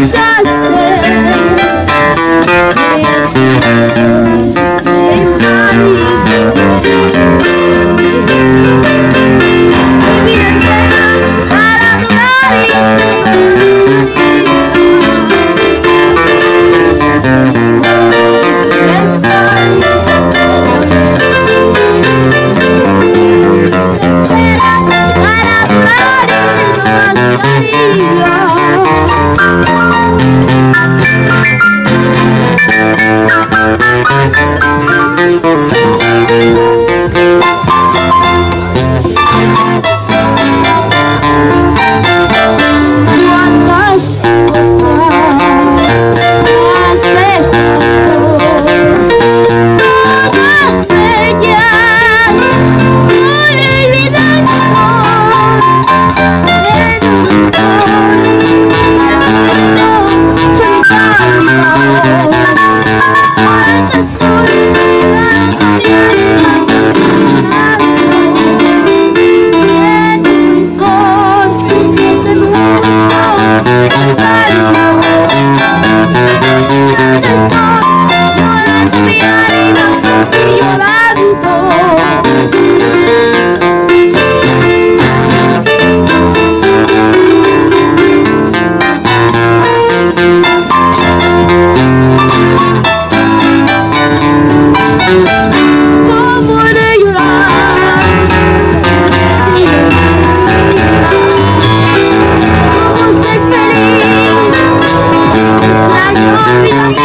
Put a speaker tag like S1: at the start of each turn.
S1: Maria. Bye. Thank you.